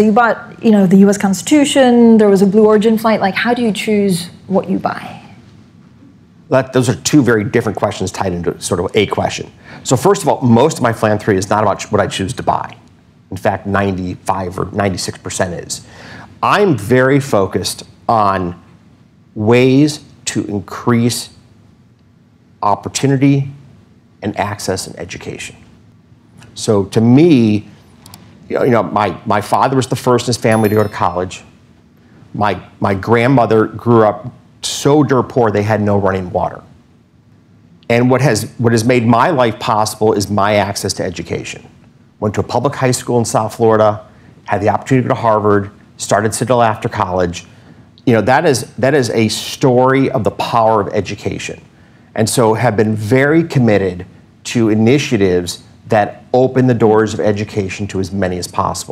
So you bought, you know, the U.S. Constitution. There was a Blue Origin flight. Like, how do you choose what you buy? That, those are two very different questions tied into sort of a question. So first of all, most of my philanthropy is not about what I choose to buy. In fact, 95 or 96% is. I'm very focused on ways to increase opportunity and access and education. So to me, you know, my, my father was the first in his family to go to college. My, my grandmother grew up so dirt poor they had no running water. And what has, what has made my life possible is my access to education. Went to a public high school in South Florida, had the opportunity to go to Harvard, started Citadel after college. You know, that is, that is a story of the power of education. And so have been very committed to initiatives that open the doors of education to as many as possible.